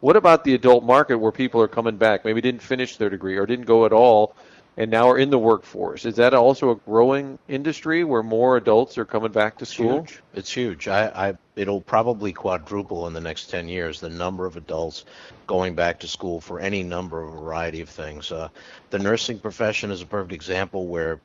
What about the adult market where people are coming back, maybe didn't finish their degree or didn't go at all, and now are in the workforce? Is that also a growing industry where more adults are coming back to school? It's Huge. It's huge. I, I, it'll probably quadruple in the next 10 years the number of adults going back to school for any number of variety of things. Uh, the nursing profession is a perfect example where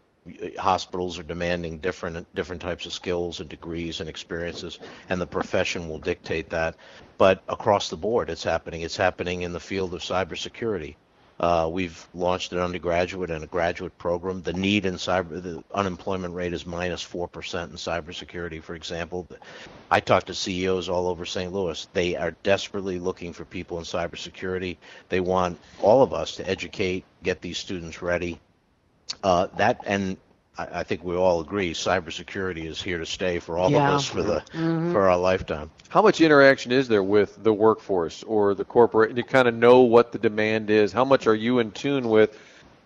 hospitals are demanding different different types of skills and degrees and experiences and the profession will dictate that but across the board it's happening it's happening in the field of cybersecurity uh, we've launched an undergraduate and a graduate program. The need in cyber, the unemployment rate is minus 4% in cybersecurity, for example. I talk to CEOs all over St. Louis. They are desperately looking for people in cybersecurity. They want all of us to educate, get these students ready, uh, that and I, I, think we all agree cybersecurity is here to stay for all yeah. of us for the mm-hmm. for our lifetime. How much interaction is there with the workforce or the corporate to kind of know what the demand is? How much are you in tune with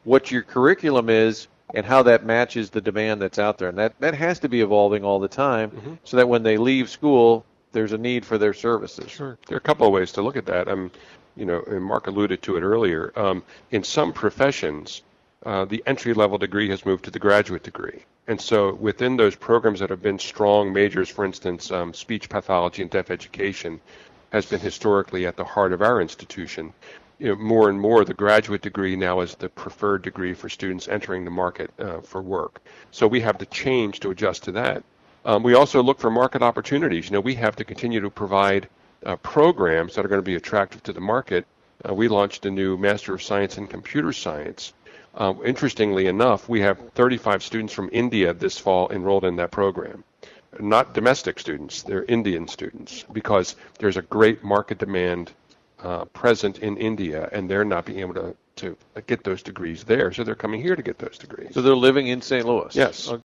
what your curriculum is and how that matches the demand that's out there? And that, that has to be evolving all the time mm-hmm. so that when they leave school, there's a need for their services. Sure. There are a couple of ways to look at that. Um, you know, and Mark alluded to it earlier. Um, in some professions, uh, the entry level degree has moved to the graduate degree. And so within those programs that have been strong majors, for instance, um, speech pathology and deaf education has been historically at the heart of our institution. You know, more and more, the graduate degree now is the preferred degree for students entering the market uh, for work. So we have to change to adjust to that. Um, we also look for market opportunities. You know, we have to continue to provide uh, programs that are going to be attractive to the market. Uh, we launched a new Master of Science in Computer Science uh, interestingly enough, we have 35 students from India this fall enrolled in that program. Not domestic students, they're Indian students because there's a great market demand uh, present in India and they're not being able to, to get those degrees there. So they're coming here to get those degrees. So they're living in St. Louis? Yes.